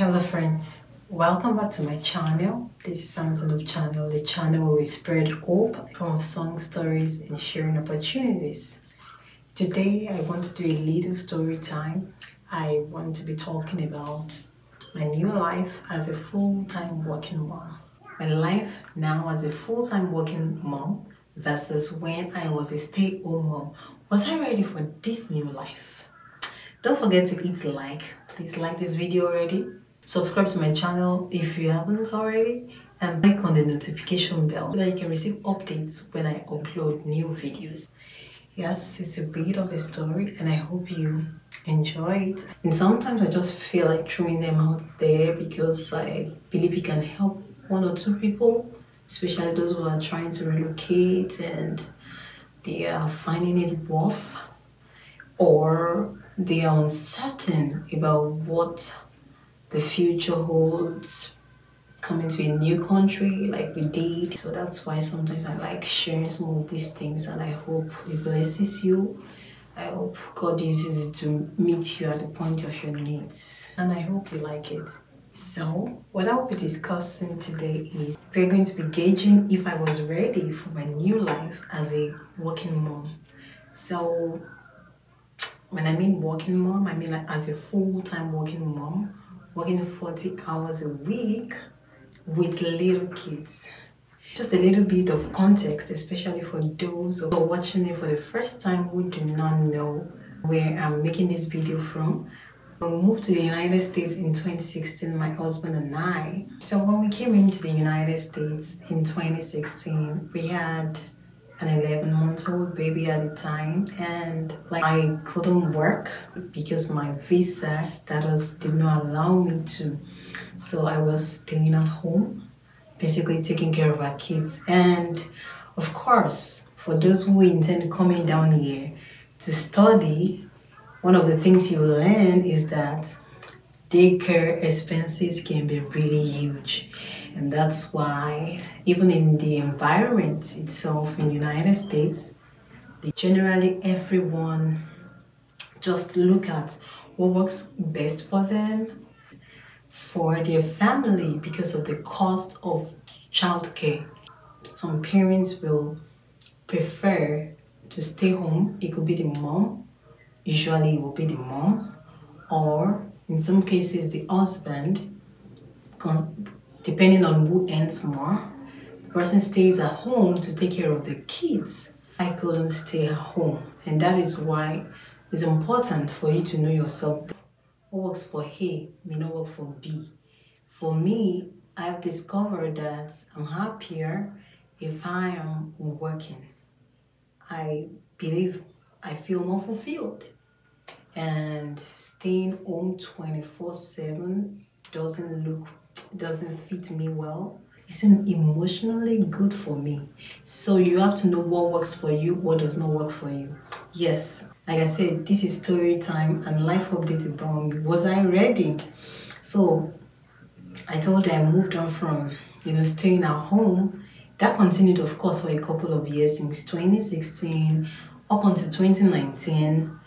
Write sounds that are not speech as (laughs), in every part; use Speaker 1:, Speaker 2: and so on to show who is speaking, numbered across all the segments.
Speaker 1: Hello friends, welcome back to my channel. This is Sounds Love channel, the channel where we spread hope from song stories and sharing opportunities. Today I want to do a little story time. I want to be talking about my new life as a full-time working mom. My life now as a full-time working mom versus when I was a stay at home mom. Was I ready for this new life? Don't forget to hit like. Please like this video already. Subscribe to my channel if you haven't already. And click on the notification bell so that you can receive updates when I upload new videos. Yes, it's a bit of a story and I hope you enjoy it. And sometimes I just feel like throwing them out there because I believe it can help one or two people, especially those who are trying to relocate and they are finding it rough or they are uncertain about what the future holds coming to a new country like we did. So that's why sometimes I like sharing some of these things and I hope it blesses you. I hope God uses it to meet you at the point of your needs. And I hope you like it. So, what I'll be discussing today is we're going to be gauging if I was ready for my new life as a working mom. So, when I mean working mom, I mean like as a full-time working mom, working 40 hours a week with little kids. Just a little bit of context, especially for those who are watching it for the first time who do not know where I'm making this video from. We moved to the United States in 2016, my husband and I. So when we came into the United States in 2016, we had an 11 month old baby at the time. And like I couldn't work because my visa status did not allow me to. So I was staying at home basically taking care of our kids. And of course for those who intend coming down here to study one of the things you will learn is that daycare expenses can be really huge. And that's why even in the environment itself in the united states generally everyone just look at what works best for them for their family because of the cost of childcare. Some parents will prefer to stay home. It could be the mom. Usually it will be the mom or in some cases the husband depending on who earns more the person stays at home to take care of the kids. I couldn't stay at home and that is why it's important for you to know yourself. What works for a may not work for b. For me i've discovered that i'm happier if i am working. I believe i feel more fulfilled and staying home 24 7 doesn't look doesn't fit me well. Isn't emotionally good for me. So you have to know what works for you what does not work for you. Yes like i said this is story time and life update about me. Was i ready? So i told you i moved on from you know staying at home. That continued of course for a couple of years since 2016 up until 2019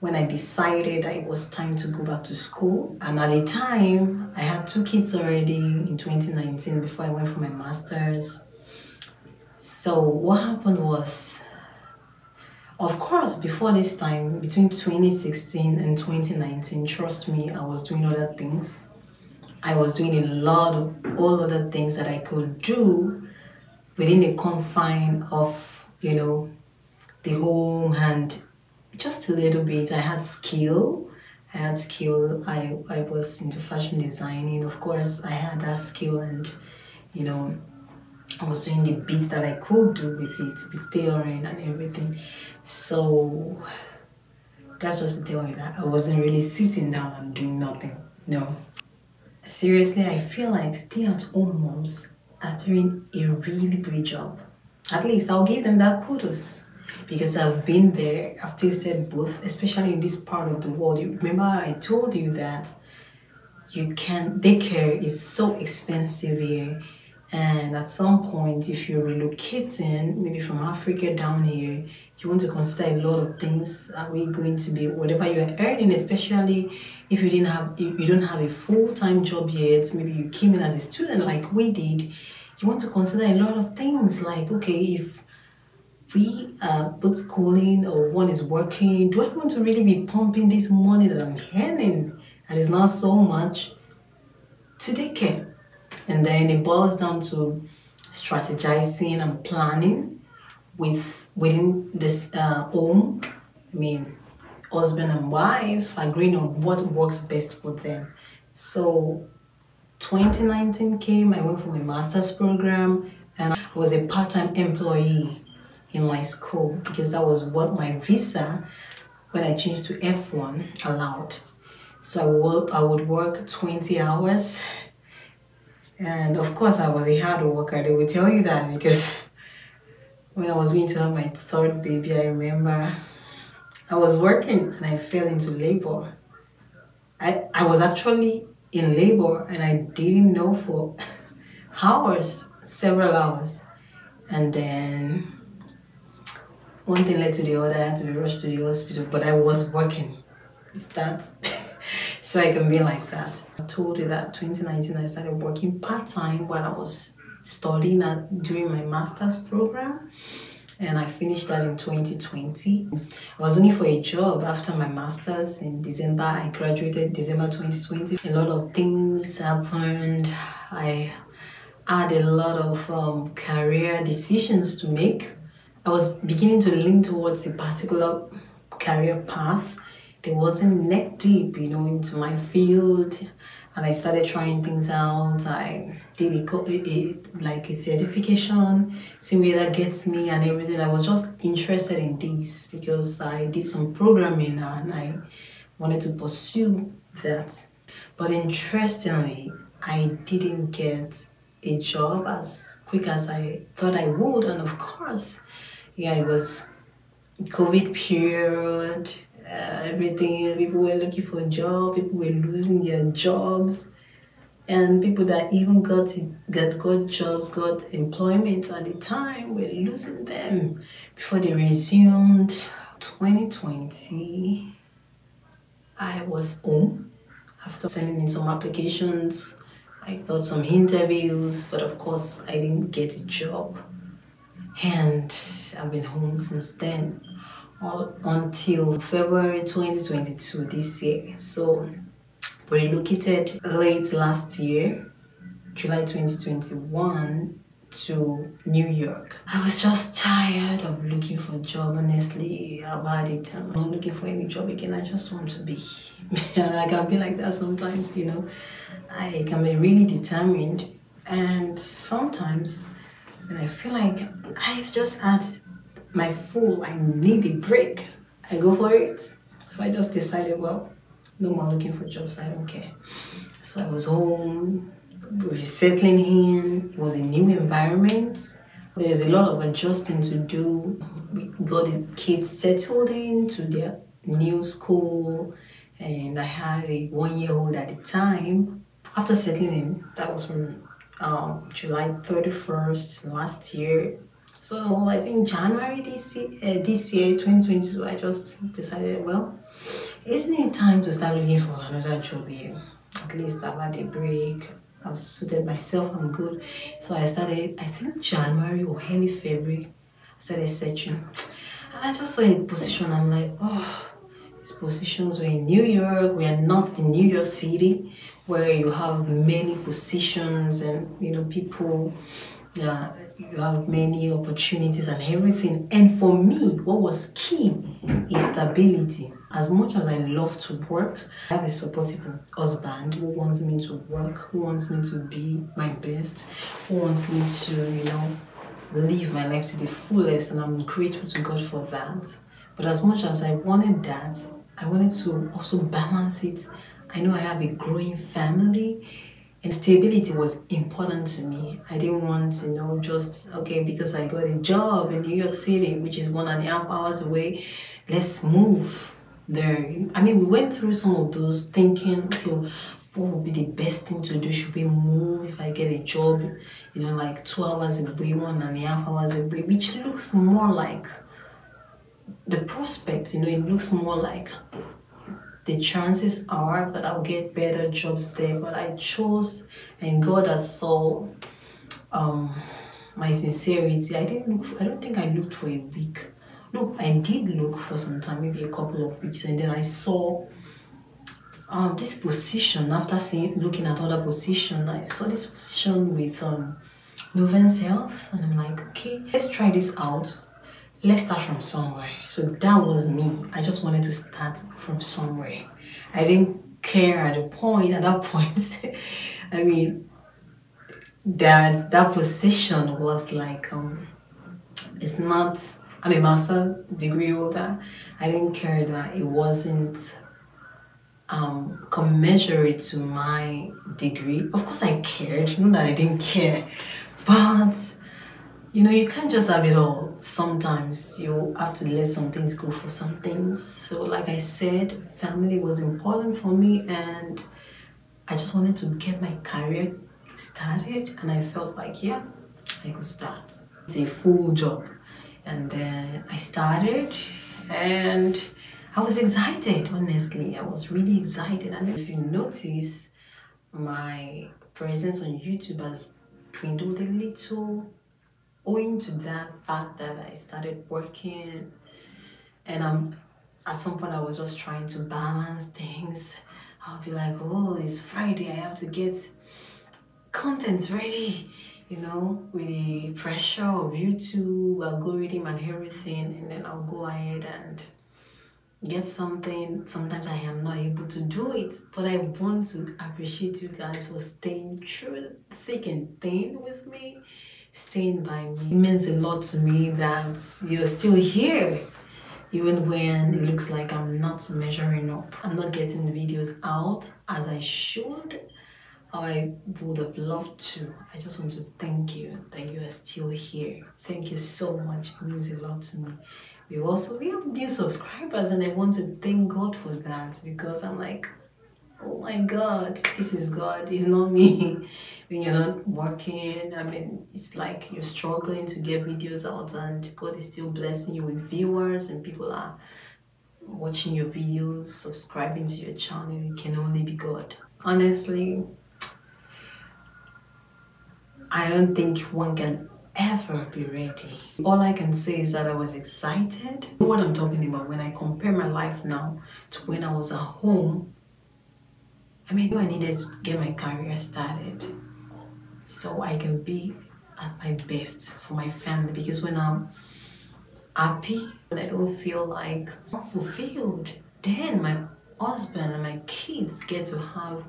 Speaker 1: when I decided that it was time to go back to school. And at the time, I had two kids already in 2019 before I went for my master's. So what happened was, of course, before this time, between 2016 and 2019, trust me, I was doing other things. I was doing a lot of all other things that I could do within the confine of, you know, the home and just a little bit. I had skill. I had skill. I, I was into fashion designing. Of course, I had that skill and, you know, I was doing the bits that I could do with it, with tailoring and everything. So that's just to tell you that I wasn't really sitting down and doing nothing. No. Seriously, I feel like stay-at-home moms are doing a really great job. At least I'll give them that kudos because I've been there, I've tasted both, especially in this part of the world. You remember I told you that you can daycare is so expensive here and at some point if you're relocating maybe from Africa down here you want to consider a lot of things. Are we going to be whatever you're earning, especially if you didn't have you, don't have a full-time job yet, maybe you came in as a student like we did, you want to consider a lot of things like okay, if we uh, put schooling or one is working, do I want to really be pumping this money that I'm earning and it's not so much to take care? And then it boils down to strategizing and planning with within this uh, home. I mean, husband and wife agreeing on what works best for them. So 2019 came, I went for my master's program and I was a part-time employee in my school because that was what my visa when I changed to F1 allowed. So I would, I would work 20 hours and of course I was a hard worker, they will tell you that because when I was going to have my third baby, I remember I was working and I fell into labor. I, I was actually in labor and I didn't know for (laughs) hours, several hours. And then one thing led to the other, I had to be rushed to the hospital, but I was working. It's that. (laughs) so I can be like that. I told you that 2019 I started working part-time while I was studying at, during my master's program and I finished that in 2020. I was only for a job after my master's in December. I graduated December 2020. A lot of things happened. I had a lot of um, career decisions to make I was beginning to lean towards a particular career path. It wasn't neck deep, you know, into my field. And I started trying things out. I did a, like a certification, see where that gets me and everything. I was just interested in this because I did some programming and I wanted to pursue that. But interestingly, I didn't get a job as quick as I thought I would. And of course, yeah, it was COVID period. Uh, everything people were looking for a job. People were losing their jobs, and people that even got got got jobs, got employment at the time, were losing them before they resumed. 2020, I was home after sending in some applications. I got some interviews, but of course, I didn't get a job and I've been home since then all until February 2022 this year. So we relocated late last year, July 2021 to New York. I was just tired of looking for a job, honestly, about it. I'm not looking for any job again. I just want to be. (laughs) and I can be like that sometimes, you know. I can be really determined and sometimes and I feel like I've just had my full, I need a break. I go for it. So I just decided, well, no more looking for jobs, I don't care. So I was home, we were settling in, it was a new environment. There's a lot of adjusting to do. We got the kids settled into their new school, and I had a one year old at the time. After settling in, that was from um, July 31st last year. So I think January this year, uh, this year 2022, I just decided, well, isn't it time to start looking for another job here? At least I've had a break. I've suited myself. I'm good. So I started. I think January or early February. I started searching, and I just saw a position. I'm like, oh, these positions were in New York. We are not in New York City where you have many positions and you know people uh, you have many opportunities and everything. And for me what was key is stability. As much as i love to work i have a supportive husband who wants me to work who wants me to be my best who wants me to you know live my life to the fullest and i'm grateful to god for that. But as much as i wanted that i wanted to also balance it I know I have a growing family and stability was important to me. I didn't want, you know, just, okay, because I got a job in New York City, which is one and a half hours away, let's move there. I mean, we went through some of those thinking, okay, what would be the best thing to do? Should we move if I get a job, you know, like two hours away, one and a half hours away, which looks more like the prospect, you know, it looks more like the chances are that I'll get better jobs there. But I chose, and God has saw um, my sincerity. I didn't look. For, I don't think I looked for a week. No, I did look for some time, maybe a couple of weeks, and then I saw um, this position. After seeing, looking at other position, I saw this position with um, Nuvance Health, and I'm like, okay, let's try this out. Let's start from somewhere. So that was me. I just wanted to start from somewhere. I didn't care at the point. At that (laughs) point, I mean, that that position was like um, it's not. I'm a master's degree holder. I didn't care that it wasn't um, commensurate to my degree. Of course, I cared. Not that I didn't care, but you know, you can't just have it all. Sometimes you have to let some things go for some things. So, like I said, family was important for me, and I just wanted to get my career started. And I felt like, yeah, I could start. It's a full job. And then I started, and I was excited, honestly. I was really excited. And if you notice, my presence on YouTube has dwindled a little owing to that fact that I started working and I'm at some point I was just trying to balance things. I'll be like, oh, it's Friday, I have to get content ready, you know, with the pressure of YouTube, algorithm and everything, and then I'll go ahead and get something. Sometimes I am not able to do it, but I want to appreciate you guys for staying through thick and thin with me, staying by me. It means a lot to me that you're still here, even when it looks like I'm not measuring up. I'm not getting videos out as I should. or I would have loved to. I just want to thank you that you are still here. Thank you so much. It means a lot to me we also we have new subscribers and i want to thank god for that because i'm like oh my god this is god it's not me (laughs) when you're not working i mean it's like you're struggling to get videos out and god is still blessing you with viewers and people are watching your videos subscribing to your channel it can only be god honestly i don't think one can ever be ready. All I can say is that I was excited. What I'm talking about when I compare my life now to when I was at home, I mean, I needed to get my career started so I can be at my best for my family because when I'm happy, when I don't feel like fulfilled, then my husband and my kids get to have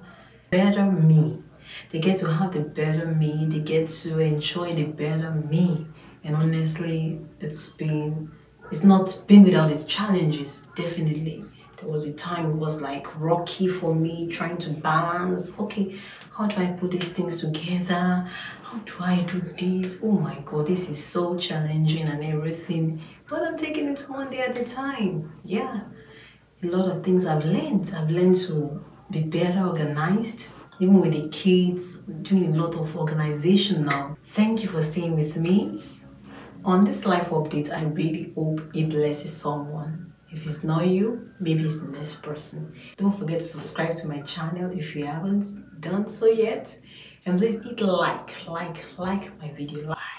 Speaker 1: better me they get to have the better me, they get to enjoy the better me. And honestly, it's been, it's not been without its challenges, definitely. There was a time it was like rocky for me, trying to balance, okay, how do I put these things together? How do I do this? Oh my God, this is so challenging and everything. But I'm taking it one day at a time. Yeah. A lot of things I've learned. I've learned to be better organized, even with the kids, doing a lot of organization now. Thank you for staying with me. On this life update, I really hope it blesses someone. If it's not you, maybe it's the next person. Don't forget to subscribe to my channel if you haven't done so yet. And please hit like, like, like my video. Like.